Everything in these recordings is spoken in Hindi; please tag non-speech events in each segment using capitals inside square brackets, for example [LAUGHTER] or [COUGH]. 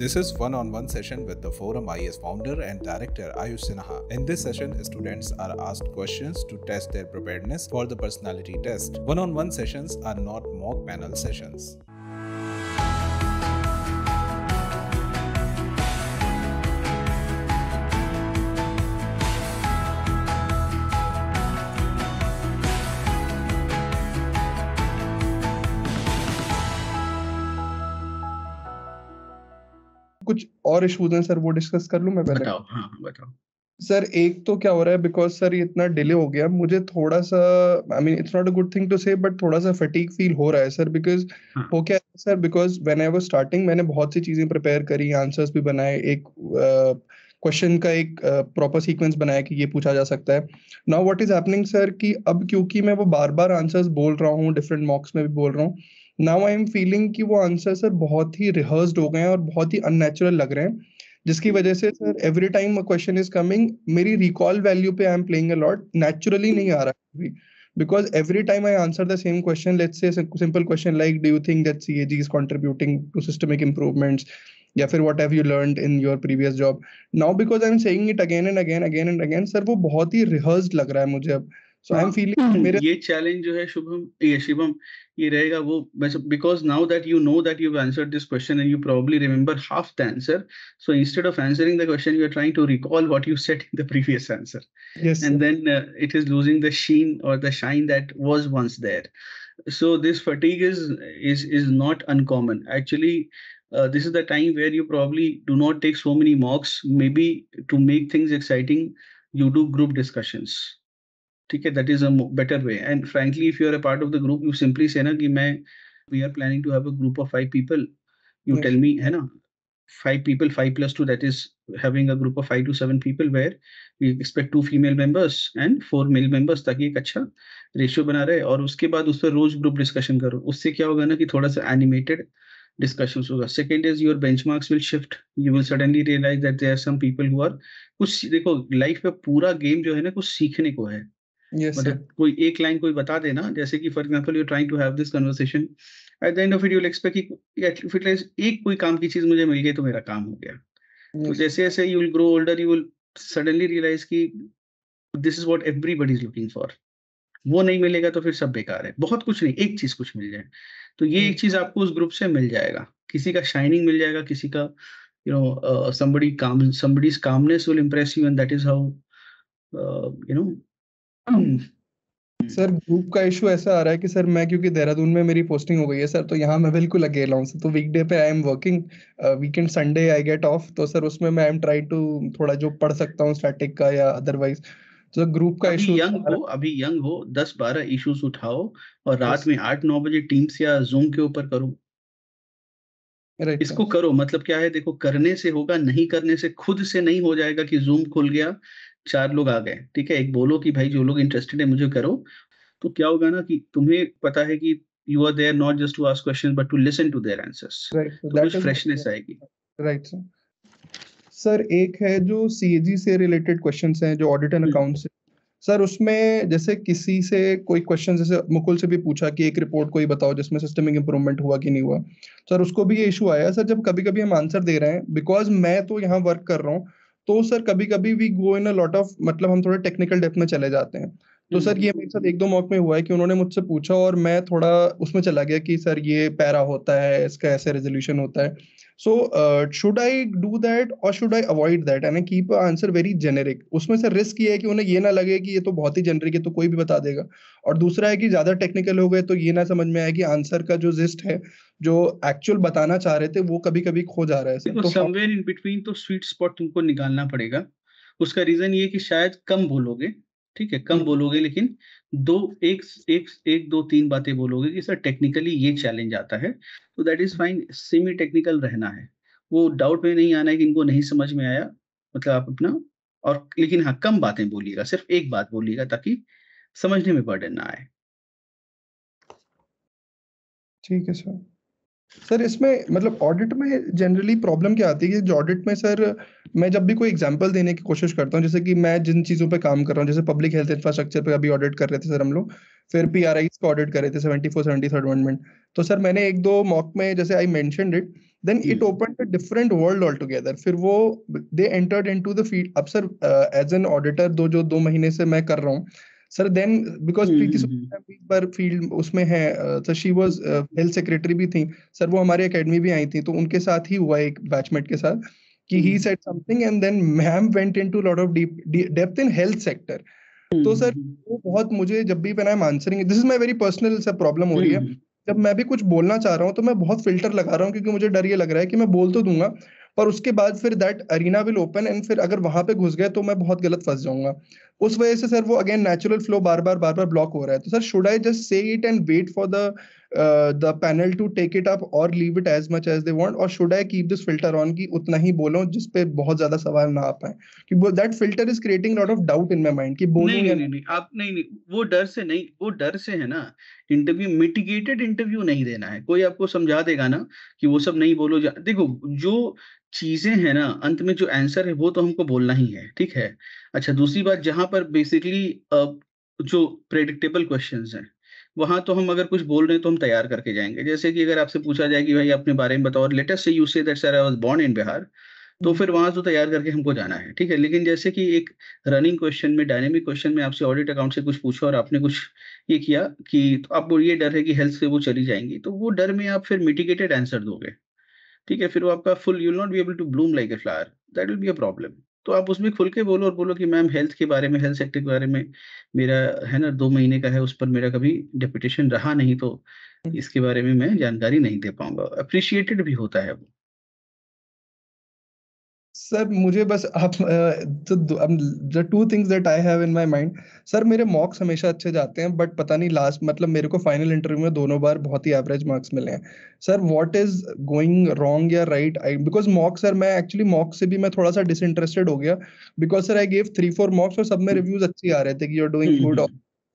This is one-on-one session with the Forum IS founder and director Ayush Sinha. In this session, students are asked questions to test their preparedness for the personality test. One-on-one sessions are not mock panel sessions. कुछ और इश्यूज़ हैं सर वो डिस्कस कर लूँ मैं पहले? बताओ हाँ बताओ। सर एक तो क्या हो रहा है बिकॉज़ सर ये इतना डिले हो गया मुझे थोड़ा सा I mean it's not a good thing to say but थोड़ा सा फटीक फील हो रहा है सर बिकॉज़ हाँ। हो क्या है sir because when I was starting मैंने बहुत सी चीज़ें प्रिपेयर करी आंसर्स भी बनाए एक क्वेश्चन का एक प्रॉपर uh, सीक्वेंस बनाया कि ये पूछा जा सकता है। Now what is happening sir कि अब क्योंकि मैं वो बार बार आंसर्स बोल रहा हूँ डिफरेंट मॉक्स में भी बोल रहा हूँ नाउ आई एम फीलिंग कि वो आंसर सर बहुत ही रिहर्स हो गए हैं और बहुत ही अननेचुरल लग रहे हैं, जिसकी वजह से sir every time a question is coming मेरी रिकॉल वैल्यू पे I am playing a lot naturally नहीं आ रहा है because every time I answer the same question let's say simple question like do you think that C A G is contributing to systemic improvements या फिर what have you learn in your previous job now because I am saying it again and again again and again sir वो बहुत ही रिहर्स लग रहा है मुझे अब। so i'm hmm. feeling hmm. mere ye challenge jo hai shubham ye shivam ye because now that you know that you've answered this question and you probably remember half the answer so instead of answering the question you are trying to recall what you said in the previous answer. Yes and then uh, it is losing the sheen or the shine that was once there. So this fatigue is is is not uncommon. Actually uh, this is the time where you probably do not take so many mocks. Maybe to make things exciting you do group discussions. ठीक है that is a better way and frankly if you are a part of the group you simply say ना कि मैं we are planning to have a group of five people you tell me है ना five people five plus two that is having a group of five to seven people where we expect two female members and four male members ताकि एक अच्छा रेशियो बना रहे और उसके बाद उस पर रोज ग्रुप डिस्कशन करो। उससे क्या होगा ना कि थोड़ा सा एनिमेटेड डिस्कशन होगा। Second is your benchmarks will shift you will suddenly realise that there are some people who are कुछ देखो लाइफ में पूरा गेम जो है ना कुछ सीखने को है। Yes. मतलब कोई एक लाइन कोई बता देना जैसे कि for example you trying to have this conversation at the end of it you will expect कि एटलीस्ट एक कोई काम की चीज़ मुझे मिल गई तो मेरा काम हो गया। तो जैसे जैसे you will grow older you will suddenly realise कि this is what everybody is looking for वो नहीं मिलेगा तो फिर सब बेकार है। बहुत कुछ नहीं एक चीज़ कुछ मिल जाए। तो ये एक चीज़ आपको उस ग्रुप से मिल जाएगा। किसी का शाइनिंग मिल जाएगा किसी का you know somebody calm somebody's calmness will impress you and that is how uh, you know [CLEARS THROAT] sir group का इशू ऐसा आ रहा है कि सर मैं क्योंकि देहरादून में मेरी पोस्टिंग हो गई है सर तो यहाँ मैं बिल्कुल अकेला हूँ तो वीकडे पे I am working weekend Sunday I get off तो सर उसमें मैं आई एम ट्राई टू थोड़ा जो पढ़ सकता हूँ स्टैटिक का या अदरवाइज़ तो ग्रुप का इशू यंग हो अभी यंग हो दस बारह इश्यूज़ उठाओ और रात में आठ नौ बजे टीम्स या जूम के ऊपर करो। इसको करो मतलब क्या है देखो करने से होगा नहीं करने से खुद से नहीं हो जाएगा कि जूम खुल गया। चार लोग आ गए ठीक है? एक बोलो कि भाई जो लोग इंटरेस्टेड है मुझे करो। तो क्या होगा ना कि तुम्हें पता है कि you are there not just to ask question but to listen to their answers right तो कुछ फ्रेशनेस आएगी। राइट सर सर एक है जो सीएजी से रिलेटेड क्वेश्चंस हैं जो ऑडिट एंड। अकाउंट से सर उसमें जैसे किसी से कोई क्वेश्चन जैसे मुकुल से भी पूछा कि एक रिपोर्ट कोई बताओ जिसमें सिस्टमिक इंप्रूवमेंट हुआ कि नहीं हुआ। सर उसको भी ये इशू आया। सर जब कभी कभी हम आंसर दे रहे हैं बिकॉज़ मैं तो यहाँ वर्क कर रहा हूँ तो सर कभी कभी we go in a lot of मतलब हम थोड़ा टेक्निकल डेप्थ में चले जाते हैं। तो सर ये मेरे साथ एक दो मॉक में हुआ है कि उन्होंने मुझसे पूछा और मैं थोड़ा उसमें चला गया कि सर ये पैरा होता है इसका ऐसे रेजोल्यूशन होता है। So should I do that और should I avoid that and keep answer very generic उसमें से रिस्क ये है कि उन्हें ये ना लगे कि ये तो बहुत ही जेनेरिक है तो कोई भी बता देगा। और दूसरा है कि ज़्यादा टेक्निकल हो गए तो ये ना समझ में आए कि आंसर का जो जिस्ट है जो एक्चुअल बताना चाह रहे थे वो कभी कभी खो जा रहा है तो समवेयर इन बिटवीन तो स्वीट स्पॉट तुमको निकालना पड़ेगा। उसका रीजन ये कि शायद कम बोलोगे। ठीक है, कम। बोलोगे लेकिन दो, एक एक एक, दो, तीन बातें बोलोगे कि सर टेक्निकली ये चैलेंज आता है तो that is fine semi technical रहना है वो डाउट में नहीं आना है कि इनको नहीं समझ में आया मतलब आप अपना, और लेकिन हाँ कम बातें बोलिएगा, सिर्फ़ एक बात बोलिएगा ताकि समझने में बर्डन ना आए ठीक है सर सर इसमें मतलब ऑडिट में जनरली प्रॉब्लम क्या आती है कि जो ऑडिट में सर मैं जब भी कोई एग्जांपल देने की कोशिश करता हूँ जैसे कि मैं जिन चीज़ों पे काम कर रहा हूँ जैसे पब्लिक हेल्थ इंफ्रास्ट्रक्चर पे अभी ऑडिट कर रहे थे सर हम लोग फिर पी आर को ऑडिट कर रहे थे seventy four seventy third amendment तो सर मैंने एक दो मॉक में जैसे I mention it then it Hmm. opened a different world altogether फिर वो they entered into the field अब सर एज एन ऑडिटर दो जो दो महीने से मैं कर रहा हूँ sir then because hmm, Preeti hmm, बार फ़ील्ड उसमें है sir she was health secretary भी थी। सर वो हमारे एकेडमी भी आई थी तो उनके साथ ही हुआ एक बैचमेट के साथ कि ही हम्म। Said something and then ma'am went into lot of deep depth in health sector तो सर हम्म, वो बहुत मुझे जब भी मैंने answering this is my very personal सब प्रॉब्लम हो रही है। हम्म, जब मैं भी कुछ बोलना चाह रहा हूँ तो मैं बहुत फ़िल्टर लगा रहा हूँ क्योंकि मुझे डर ये लग रहा है कि मैं बोल तो दूँगा पर उसके बाद फिर that arena will open and फिर अगर वहाँ पे घुस गए तो मैं बहुत गलत फंस जाऊँगा। उस वजह से सर वो अगेन नेचुरल फ्लो बार बार बार बार ब्लॉक हो रहा है। तो sir should I just say it and wait for the the panel to take it up और leave it as much as they want और should I keep this filter on की उतना ही बोलो जिस पे बहुत ज़्यादा सवाल ना आ पाए? कि that filter is creating lot of doubt in my mind कि बोलूँ नहीं नहीं नहीं नहीं आप नहीं नहीं वो डर से नहीं वो डर से है ना इंटरव्यू मिटिगेटेड इंटरव्यू नहीं देना है। कोई आपको समझा देगा ना कि वो सब नहीं बोलो देखो जो चीज़ें हैं ना अंत में जो आंसर है वो तो हमको बोलना ही है ठीक है? अच्छा दूसरी बात जहाँ पर बेसिकली जो प्रेडिक्टेबल क्वेश्चंस हैं वहाँ तो हम अगर कुछ बोल रहे हैं तो हम तैयार करके जाएँगे। जैसे कि अगर आपसे पूछा जाए कि भाई अपने बारे में बताओ लेटेस्ट से you say that sir I was born in Bihar तो फिर वहाँ तो तैयार करके हमको जाना है ठीक है? लेकिन जैसे कि एक रनिंग क्वेश्चन में डायनेमिक क्वेश्चन में आपसे ऑडिट अकाउंट से कुछ पूछा और आपने कुछ ये किया कि तो आपको ये डर है कि हेल्थ से वो चली जाएँगी तो वो डर में आप फिर मिटिगेटेड आंसर दोगे। ठीक है फिर वो आपका full you not be able to bloom like a flower that will be a problem तो आप उसमें खुल के बोलो और बोलो कि मैम हेल्थ के बारे में हेल्थ सेक्टर के बारे में मेरा है ना दो महीने का है उस पर मेरा कभी डेपुटेशन रहा नहीं तो इसके बारे में मैं जानकारी नहीं दे पाऊँगा। अप्रिशिएटेड भी होता है वो। सर मुझे बस आप the two things that I have in my mind sir मेरे मॉक्स हमेशा अच्छे जाते हैं बट पता नहीं लास्ट मतलब मेरे को फाइनल इंटरव्यू में दोनों बार बहुत ही एवरेज मार्क्स मिले हैं। Sir what is going wrong या right I because mock sir मैं एक्चुअली मॉक से भी मैं थोड़ा सा डिसइंटरेस्टेड हो गया because sir I gave three four mocks और सब में रिव्यूज़ अच्छे आ रहे थे कि you are doing good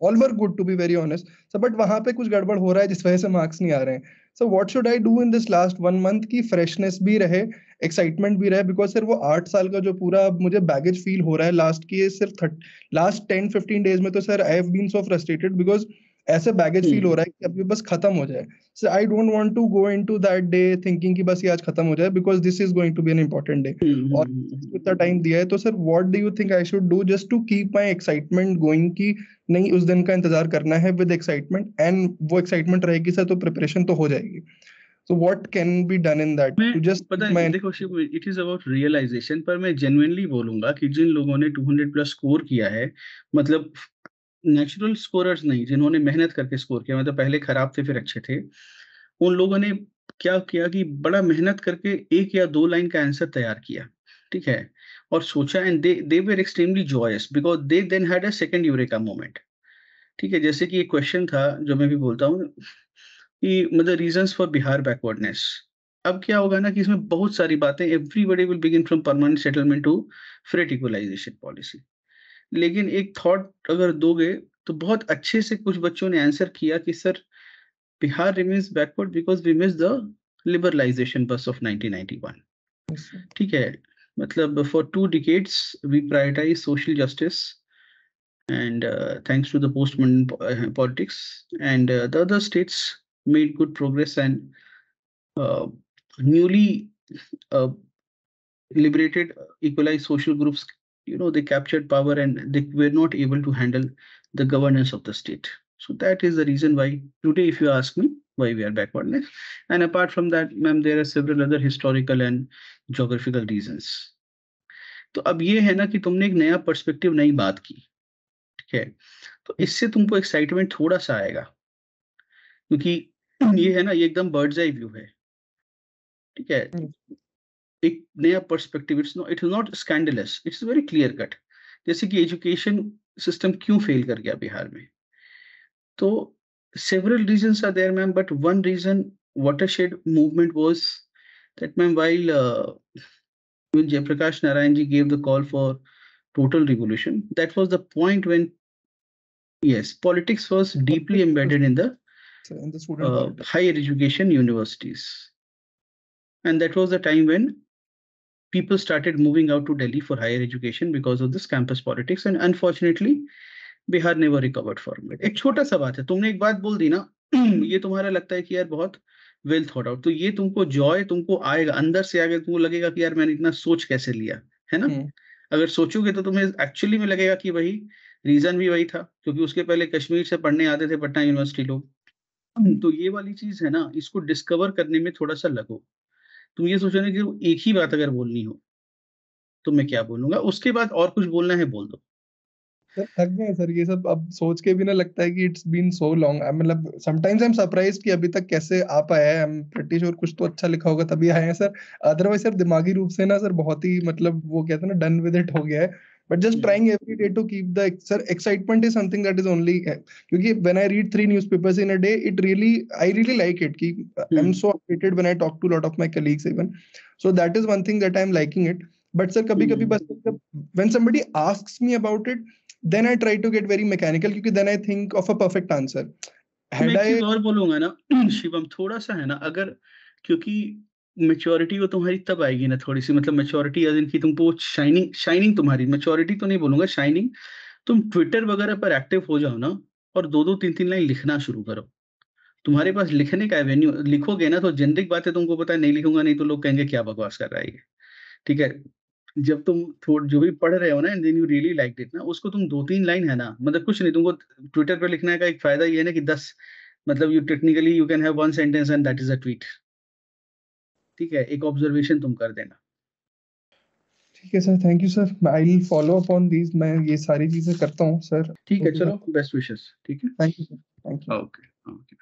all were good to be very honest sir but वहाँ पे कुछ गड़बड़ हो रहा है, जिस वजह से मार्क्स नहीं आ रहे हैं। So what should I do in this last one month की फ्रेशनेस भी रहे एक्साइटमेंट भी रहे? बिकॉज़ सर वो आठ साल का जो पूरा मुझे बैगेज फील हो रहा है लास्ट की सिर्फ़ लास्ट टेन फिफ्टीन डेज़ में तो sir I have been so frustrated because ऐसे बैगेज फील हो रहा है कि अभी बस खत्म हो जाए। So I don't want to go into that day thinking कि बस ये आज खत्म हो जाए because this is going to be an important day और इतना टाइम दिया है तो sir what do you think I should do just to keep my excitement going कि नहीं उस दिन का इंतज़ार करना है विद एक्साइटमेंट एंड वो एक्साइटमेंट रहेगी सर तो प्रिपरेशन तो हो जाएगी। So what can be done in that मैं to just पता है देखो Shiv it is about realisation पर मैं जेन्युइनली बोलूँगा कि जिन लोगों ने 200 प्लस स्कोर किया है मतलब नेचुरल स्कोरर्स नहीं, जिन्होंने मेहनत करके स्कोर किया मतलब पहले खराब थे, फिर अच्छे थे, उन लोगों ने क्या किया कि बड़ा मेहनत करके एक या दो लाइन का आंसर तैयार किया, ठीक है? और सोचा and they they were extremely joyous because they then had a second eureka moment ठीक है? जैसे कि एक क्वेश्चन था, जो मैं भी बोलता हूँ, कि मतलब रीजंस फॉर बिहार बैकवर्डनेस अब क्या होगा ना कि इसमें बहुत सारी बातें everybody will begin from permanent settlement to freight equalisation policy लेकिन एक थॉट अगर दोगे तो बहुत अच्छे से कुछ बच्चों ने आंसर किया कि sir Bihar remains backward because we miss the liberalisation bus of 1991 ठीक है? मतलब for two decades we prioritise social justice and thanks to the post politics and the other states made good progress and newly liberated equalise social groups you know they captured power and they were not able to handle the governance of the state so that is the reason why today if you ask me why we are backwardness and apart from that ma'am there are several other historical and geographical reasons तो अब ये है ना कि तुमने एक नया पर्सपेक्टिव नई बात की ठीक है तो इससे तुमको एक्साइटमेंट थोड़ा सा आएगा क्योंकि ये है ना ये एकदम बर्ड्स आई व्यू है ठीक है एक नया perspective it's not it is not scandalous it's very clear cut जैसे कि एजुकेशन सिस्टम क्यों फेल कर गया बिहार में तो several reasons are there ma'am but one reason watershed movement was that ma'am while uh, when Jayaprakash Narayan ji gave the call for total revolution. That was the point when, yes, politics was deeply embedded in the, in the student uh, higher education universities. And that was the time when people started moving out to Delhi for higher education because of this campus politics. And unfortunately, Bihar never recovered from it. एक छोटा सा बात है तुमने एक बात बोल दी ना [CLEARS THROAT] ये तुम्हारा लगता है कि यार बहुत वेल थॉट आउट तो ये तुमको जॉय तुमको आएगा अंदर से आगे तुमको लगेगा कि यार मैंने इतना सोच कैसे लिया है ना हम्म अगर सोचोगे तो तुम्हें एक्चुअली में लगेगा कि वही रीजन भी वही था क्योंकि उसके पहले कश्मीर से पढ़ने आते थे पटना यूनिवर्सिटी लोग तो ये वाली चीज़ है ना इसको डिस्कवर करने में थोड़ा सा लगो तुम ये सोच रहे कि एक ही बात अगर बोलनी हो तो मैं क्या बोलूँगा? उसके बाद और कुछ बोलना है, बोल दो। थक गए सर, ये सब अब सोच के भी ना लगता है कि इट्स बीन सो लॉन्ग मतलब समटाइम्स आई एम सरप्राइज़ कि अभी तक कैसे आ पाया है। आई एम प्रीटी श्योर कुछ तो अच्छा लिखा होगा तभी आए हैं, सर। अदरवाइज़ सर, दिमागी रूप से ना, सर, बहुत ही मतलब वो कहते हैं ना डन विद इट हो गया है। But just trying every day to keep the sir excitement is something that is only क्योंकि when I read three newspapers in a day it really I really like it कि I am so updated when I talk to lot of my colleagues even so that is one thing that I am liking it but sir कभी कभी बस when somebody asks me about it then I try to get very mechanical क्योंकि then I think of a perfect answer. Had मैं एक और बोलूंगा ना शिवम थोड़ा सा है ना अगर क्योंकि मेच्योरिटी वो तुम्हारी तब आएगी ना थोड़ी सी। मतलब मेच्योरिटी एज इनकी तुमको शाइनिंग शाइनिंग तुम्हारी। मेच्योरिटी तो नहीं बोलूँगा शाइनिंग तुम ट्विटर वगैरह पर एक्टिव हो जाओ ना और दो दो तीन तीन लाइन लिखना शुरू करो। तुम्हारे पास लिखने का एवेन्यू लिखोगे ना तो जेनरिक बात है तुमको पता है, नहीं लिखूँगा, नहीं तो लोग कहेंगे, क्या बकवास कर रहा है ठीक है? जब तुम थोड़ा जो भी पढ़ रहे हो ना and then you really like it ना, उसको तुम दो, तीन लाइन है ना मतलब कुछ नहीं, तुमको ट्विटर पर लिखने का एक फ़ायदा ये है ना कि दस मतलब you technically you can have one sentence and that is a tweet ठीक है एक ऑब्जर्वेशन तुम कर देना। ठीक है sir thank you sir I will follow up on these मैं ये सारी चीज़ें करता हूँ सर ठीक है चलो बेस्ट विशेस ठीक है? Thank you sir thank you okay okay